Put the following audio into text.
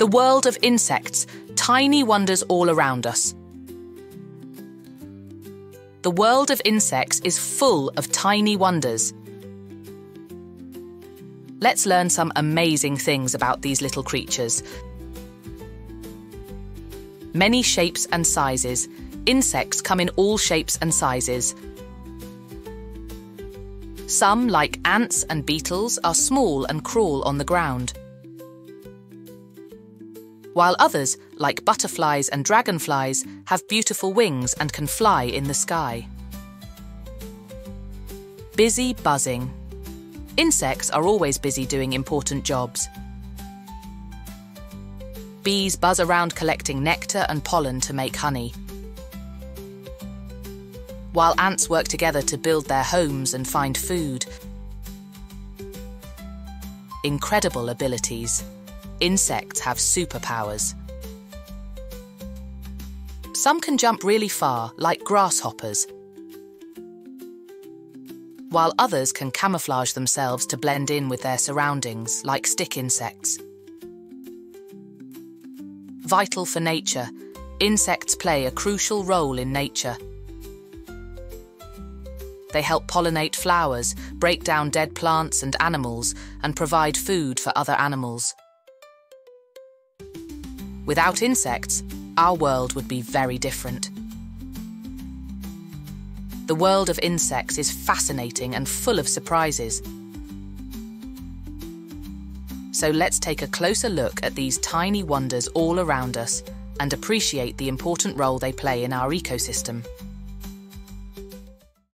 The world of insects, tiny wonders all around us. The world of insects is full of tiny wonders. Let's learn some amazing things about these little creatures. Many shapes and sizes. Insects come in all shapes and sizes. Some, like ants and beetles, are small and crawl on the ground. While others, like butterflies and dragonflies, have beautiful wings and can fly in the sky. Busy buzzing. Insects are always busy doing important jobs. Bees buzz around collecting nectar and pollen to make honey. While ants work together to build their homes and find food. Incredible abilities. Insects have superpowers. Some can jump really far, like grasshoppers, while others can camouflage themselves to blend in with their surroundings, like stick insects. Vital for nature, insects play a crucial role in nature. They help pollinate flowers, break down dead plants and animals, and provide food for other animals. Without insects, our world would be very different. The world of insects is fascinating and full of surprises. So let's take a closer look at these tiny wonders all around us and appreciate the important role they play in our ecosystem.